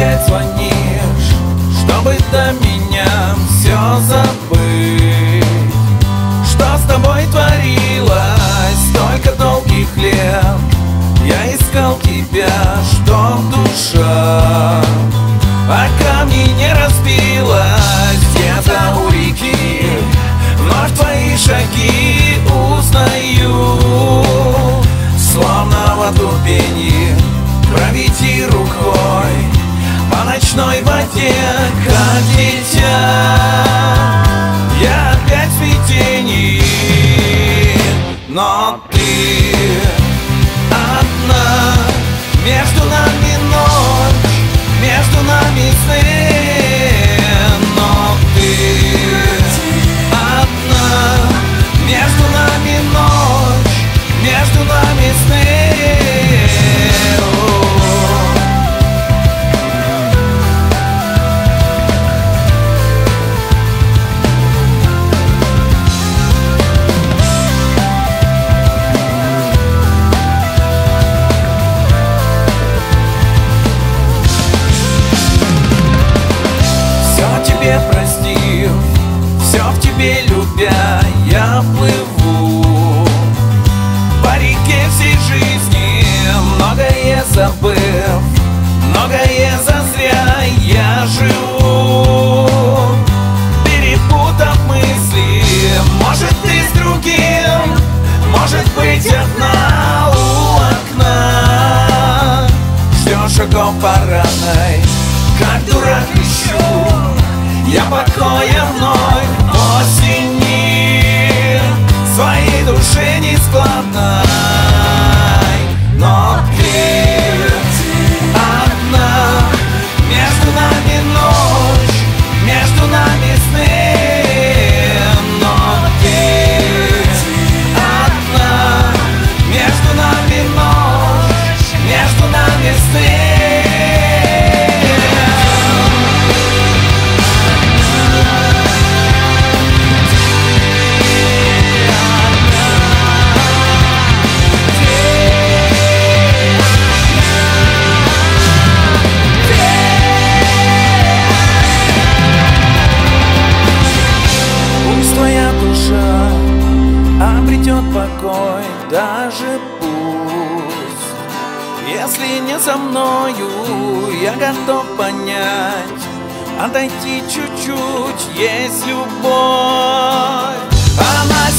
опять звонишь, чтобы до меня все забыть. Что с тобой творилось столько долгих лет? Я искал тебя, воде, как дитя тебе простив, все в тебе любя, я плыву. По реке всей жизни, многое забыв, многое зазря я живу. Перепутав мысли, может ты с другим, может быть одна у окна. Ждешь шагов парадной, Я покоя вновь осени Своей души не складной даже пусть. Если не со мною, я готов понять Отойти чуть-чуть, есть любовь. Она